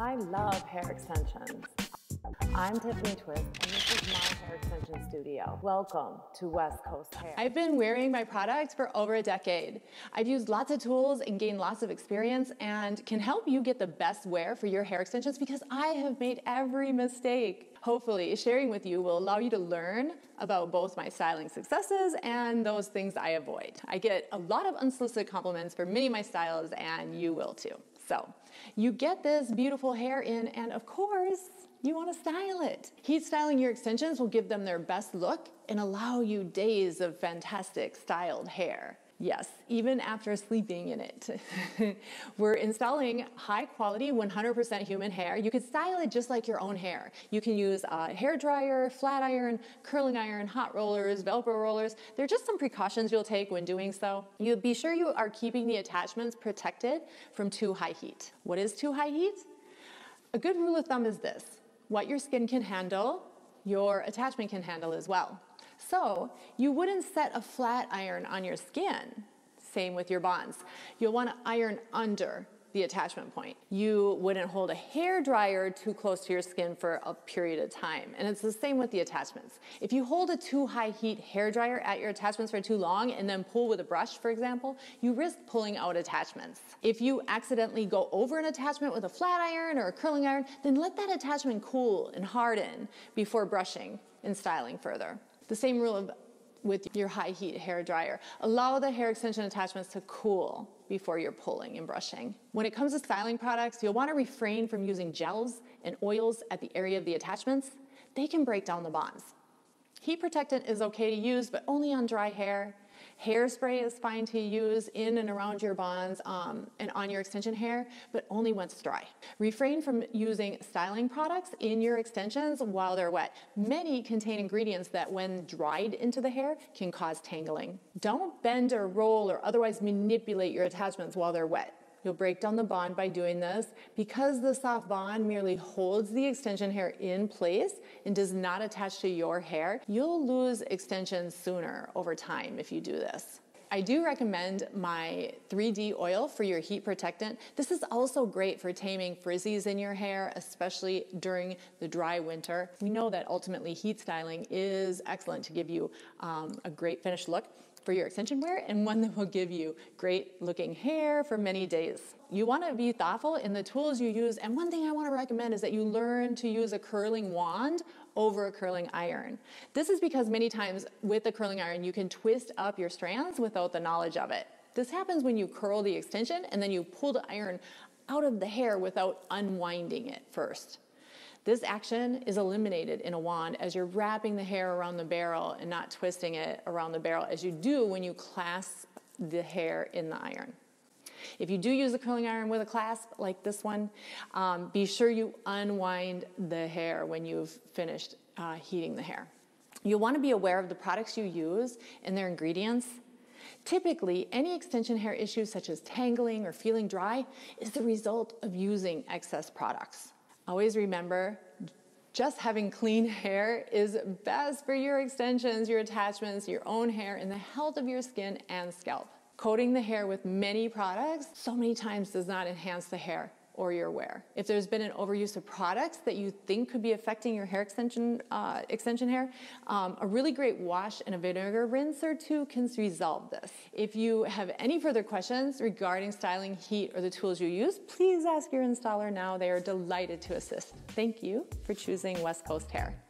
I love hair extensions. I'm Tiffany Twist, and this is my hair extension studio. Welcome to West Coast Hair. I've been wearing my product for over a decade. I've used lots of tools and gained lots of experience and can help you get the best wear for your hair extensions because I have made every mistake. Hopefully, sharing with you will allow you to learn about both my styling successes and those things I avoid. I get a lot of unsolicited compliments for many of my styles, and you will too. So, you get this beautiful hair in, and of course, you want to style it. Heat styling your extensions will give them their best look and allow you days of fantastic styled hair. Yes, even after sleeping in it. We're installing high quality 100% human hair. You can style it just like your own hair. You can use a hair dryer, flat iron, curling iron, hot rollers, Velcro rollers. There are just some precautions you'll take when doing so. You be sure you are keeping the attachments protected from too high heat. What is too high heat? A good rule of thumb is this. What your skin can handle, your attachment can handle as well. So you wouldn't set a flat iron on your skin. Same with your bonds. You'll want to iron under the attachment point. You wouldn't hold a hair dryer too close to your skin for a period of time. And it's the same with the attachments. If you hold a too high heat hair dryer at your attachments for too long and then pull with a brush, for example, you risk pulling out attachments. If you accidentally go over an attachment with a flat iron or a curling iron, then let that attachment cool and harden before brushing and styling further. The same rule of with your high heat hair dryer. Allow the hair extension attachments to cool before you're pulling and brushing. When it comes to styling products, you'll want to refrain from using gels and oils at the area of the attachments. They can break down the bonds. Heat protectant is okay to use, but only on dry hair. Hairspray is fine to use in and around your bonds um, and on your extension hair, but only once dry. Refrain from using styling products in your extensions while they're wet. Many contain ingredients that, when dried into the hair, can cause tangling. Don't bend or roll or otherwise manipulate your attachments while they're wet. You'll break down the bond by doing this. Because the soft bond merely holds the extension hair in place and does not attach to your hair, you'll lose extensions sooner over time if you do this. I do recommend my 3D oil for your heat protectant. This is also great for taming frizzies in your hair, especially during the dry winter. We know that ultimately heat styling is excellent to give you um, a great finished look for your extension wear and one that will give you great looking hair for many days. You want to be thoughtful in the tools you use and one thing I want to recommend is that you learn to use a curling wand over a curling iron. This is because many times with a curling iron you can twist up your strands without the knowledge of it. This happens when you curl the extension and then you pull the iron out of the hair without unwinding it first. This action is eliminated in a wand as you're wrapping the hair around the barrel and not twisting it around the barrel as you do when you clasp the hair in the iron. If you do use a curling iron with a clasp like this one, um, be sure you unwind the hair when you've finished uh, heating the hair. You'll want to be aware of the products you use and their ingredients. Typically, any extension hair issues such as tangling or feeling dry is the result of using excess products. Always remember, just having clean hair is best for your extensions, your attachments, your own hair, and the health of your skin and scalp. Coating the hair with many products so many times does not enhance the hair or your wear. If there's been an overuse of products that you think could be affecting your hair extension, uh, extension hair, um, a really great wash and a vinegar rinse or two can resolve this. If you have any further questions regarding styling, heat, or the tools you use, please ask your installer now. They are delighted to assist. Thank you for choosing West Coast Hair.